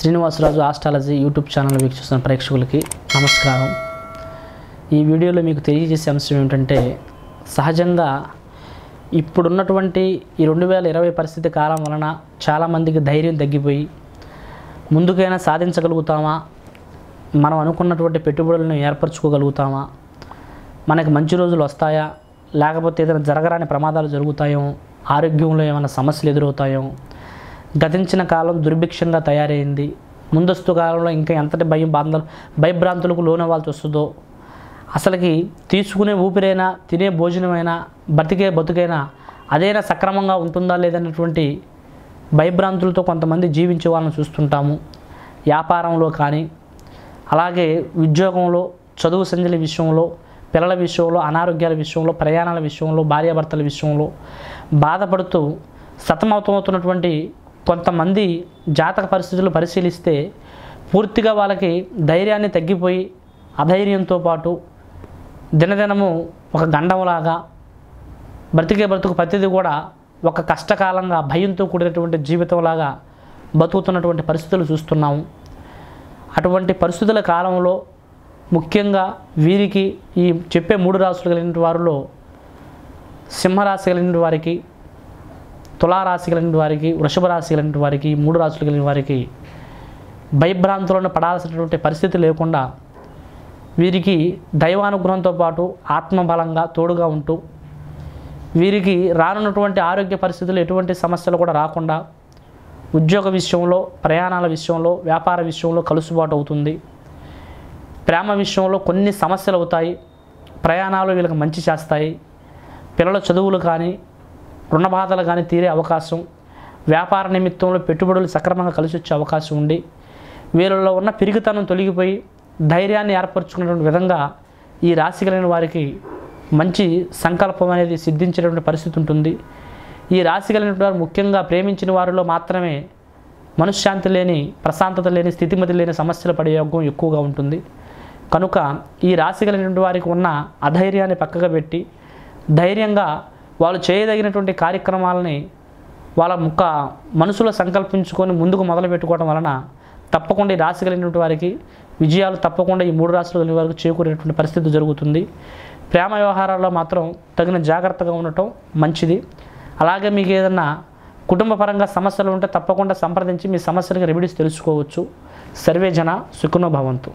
Srinivasaraju astrology YouTube channel వీక్షిస్తున్న ప్రేక్షకులకి నమస్కారం. ఈ వీడియోలో మీకు తెలియజేసే అంశం ఏమిటంటే సహజంగా ఇప్పుడున్నటువంటి ఈ రెండు వేల ఇరవై పరిస్థితి కాలం వలన చాలామందికి ధైర్యం తగ్గిపోయి ముందుకైనా సాధించగలుగుతామా? మనం అనుకున్నటువంటి పెట్టుబడులను ఏర్పరచుకోగలుగుతామా? మనకి మంచి రోజులు వస్తాయా? లేకపోతే ఏదైనా జరగరాని ప్రమాదాలు జరుగుతాయో ఆరోగ్యంలో ఏమైనా సమస్యలు ఎదురవుతాయో గతించిన కాలం దుర్భిక్షంగా తయారైంది. ముందస్తు కాలంలో ఇంకా ఎంతటి భయం బాధలు భయభ్రాంతులకు లోనవ్వాల్సి వస్తుందో? అసలుకి తీసుకునే ఊపిరైనా తినే భోజనమైనా బతికే బతుకైనా అదైనా సక్రమంగా ఉంటుందా లేదన్నటువంటి భయభ్రాంతులతో కొంతమంది జీవించే వాళ్ళని చూస్తుంటాము. వ్యాపారంలో కానీ అలాగే ఉద్యోగంలో చదువు సంజల విషయంలో పిల్లల విషయంలో అనారోగ్యాల విషయంలో ప్రయాణాల విషయంలో భార్యాభర్తల విషయంలో బాధపడుతూ సతమతమవుతున్నటువంటి కొంతమంది జాతక పరిస్థితులు పరిశీలిస్తే పూర్తిగా వాళ్ళకి ధైర్యాన్ని తగ్గిపోయి అధైర్యంతో పాటు దినదినము ఒక గండంలాగా బ్రతికే బ్రతుకు ప్రతిదీ కూడా ఒక కష్టకాలంగా భయంతో కూడినటువంటి జీవితంలాగా బతుకుతున్నటువంటి పరిస్థితులు చూస్తున్నాము. అటువంటి పరిస్థితుల కాలంలో ముఖ్యంగా వీరికి ఈ చెప్పే మూడు రాసులు కలిగిన వారిలో సింహరాశి కలిగిన వారికి తులారాశి కలిగిన వారికి వృషభ రాశి కలిగిన వారికి మూడు రాశులు కలిగిన వారికి భయభ్రాంతులను పడాల్సినటువంటి పరిస్థితి లేకుండా వీరికి దైవానుగ్రహంతో పాటు ఆత్మబలంగా తోడుగా ఉంటూ వీరికి రానున్నటువంటి ఆరోగ్య పరిస్థితులు ఎటువంటి సమస్యలు కూడా రాకుండా ఉద్యోగ విషయంలో ప్రయాణాల విషయంలో వ్యాపార విషయంలో కలుసుబాటు అవుతుంది. ప్రేమ విషయంలో కొన్ని సమస్యలు అవుతాయి. ప్రయాణాలు వీళ్ళకి మంచి చేస్తాయి. పిల్లల చదువులు కానీ రుణ బాధలు కానీ తీరే అవకాశం వ్యాపార నిమిత్తంలో పెట్టుబడులు సక్రమంగా కలిసి వచ్చే అవకాశం ఉండి వీళ్ళలో ఉన్న పిరిగితనం తొలగిపోయి ధైర్యాన్ని ఏర్పరచుకునేటువంటి విధంగా ఈ రాశి కలిగిన వారికి మంచి సంకల్పం అనేది సిద్ధించేటువంటి పరిస్థితి ఉంటుంది. ఈ రాశి కలిగిన వారు ముఖ్యంగా ప్రేమించిన వారిలో మాత్రమే మనశ్శాంతి లేని ప్రశాంతత లేని స్థితిమతి లేని సమస్యలు పడే యోగం ఎక్కువగా ఉంటుంది. కనుక ఈ రాశి కలిగినటువంటి వారికి ఉన్న అధైర్యాన్ని పక్కగా పెట్టి ధైర్యంగా వాళ్ళు చేయదగినటువంటి కార్యక్రమాలని వాళ్ళ ముక్క మనసులో సంకల్పించుకొని ముందుకు మొదలు పెట్టుకోవడం వలన తప్పకుండా ఈ రాశి కలిగినటువంటి వారికి విజయాలు తప్పకుండా ఈ మూడు రాశులు కలిగిన వారికి చేకూరేటువంటి పరిస్థితి జరుగుతుంది. ప్రేమ వ్యవహారాల్లో మాత్రం తగిన జాగ్రత్తగా ఉండటం మంచిది. అలాగే మీకు ఏదన్నా కుటుంబపరంగా సమస్యలు ఉంటే తప్పకుండా సంప్రదించి మీ సమస్యలకు రెమెడీస్ తెలుసుకోవచ్చు. సర్వే జన సుఖనో భవంతు.